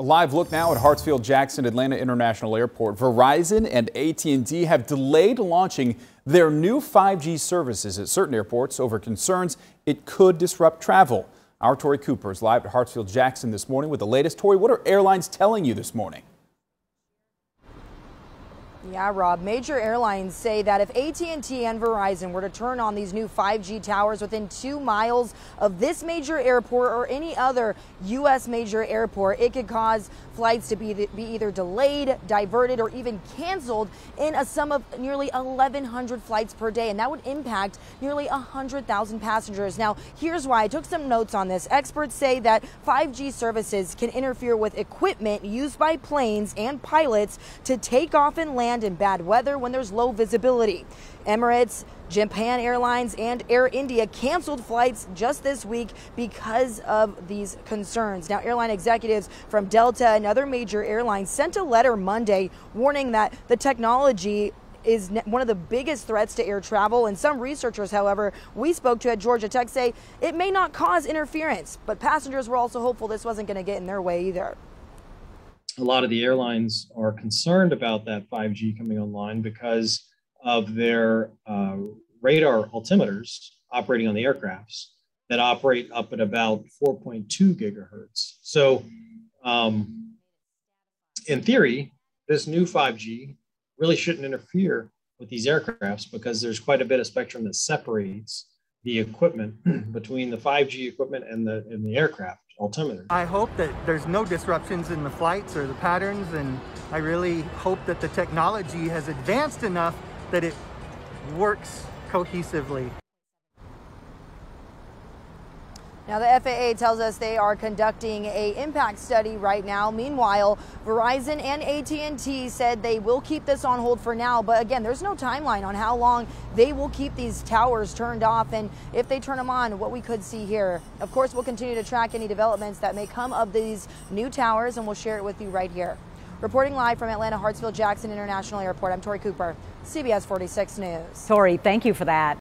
A live look now at Hartsfield-Jackson Atlanta International Airport. Verizon and AT&T have delayed launching their new 5G services at certain airports over concerns it could disrupt travel. Our Tori Cooper is live at Hartsfield-Jackson this morning with the latest. Tori, what are airlines telling you this morning? Yeah, Rob, major airlines say that if AT&T and Verizon were to turn on these new 5G towers within two miles of this major airport or any other U.S. major airport, it could cause flights to be, be either delayed, diverted, or even canceled in a sum of nearly 1,100 flights per day. And that would impact nearly 100,000 passengers. Now, here's why. I took some notes on this. Experts say that 5G services can interfere with equipment used by planes and pilots to take off and land land in bad weather when there's low visibility. Emirates, Japan Airlines, and Air India canceled flights just this week because of these concerns. Now, airline executives from Delta and other major airlines sent a letter Monday warning that the technology is one of the biggest threats to air travel. And some researchers, however, we spoke to at Georgia Tech say it may not cause interference, but passengers were also hopeful this wasn't going to get in their way either a lot of the airlines are concerned about that 5G coming online because of their uh, radar altimeters operating on the aircrafts that operate up at about 4.2 gigahertz. So, um, in theory, this new 5G really shouldn't interfere with these aircrafts because there's quite a bit of spectrum that separates the equipment between the 5G equipment and the, and the aircraft altimeter. I hope that there's no disruptions in the flights or the patterns, and I really hope that the technology has advanced enough that it works cohesively. Now, the FAA tells us they are conducting a impact study right now. Meanwhile, Verizon and AT&T said they will keep this on hold for now. But again, there's no timeline on how long they will keep these towers turned off and if they turn them on, what we could see here. Of course, we'll continue to track any developments that may come of these new towers and we'll share it with you right here. Reporting live from Atlanta Hartsfield Jackson International Airport, I'm Tori Cooper, CBS 46 News. Tori, thank you for that.